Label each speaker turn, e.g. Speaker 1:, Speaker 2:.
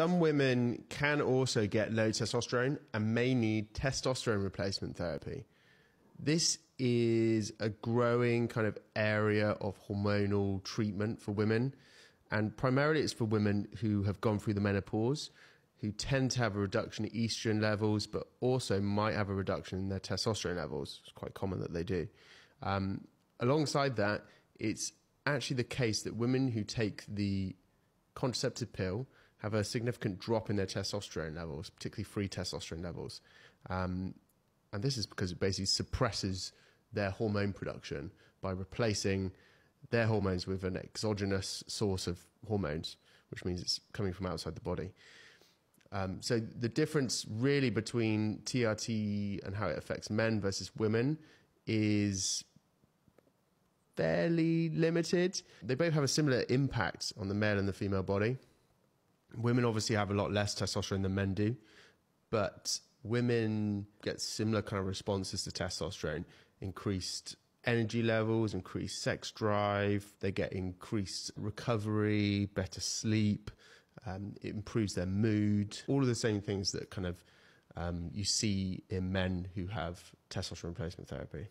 Speaker 1: Some women can also get low testosterone and may need testosterone replacement therapy. This is a growing kind of area of hormonal treatment for women, and primarily it's for women who have gone through the menopause, who tend to have a reduction in estrogen levels, but also might have a reduction in their testosterone levels. It's quite common that they do. Um, alongside that, it's actually the case that women who take the contraceptive pill have a significant drop in their testosterone levels, particularly free testosterone levels. Um, and this is because it basically suppresses their hormone production by replacing their hormones with an exogenous source of hormones, which means it's coming from outside the body. Um, so the difference really between TRT and how it affects men versus women is fairly limited. They both have a similar impact on the male and the female body. Women obviously have a lot less testosterone than men do, but women get similar kind of responses to testosterone increased energy levels, increased sex drive, they get increased recovery, better sleep, um, it improves their mood, all of the same things that kind of um, you see in men who have testosterone replacement therapy.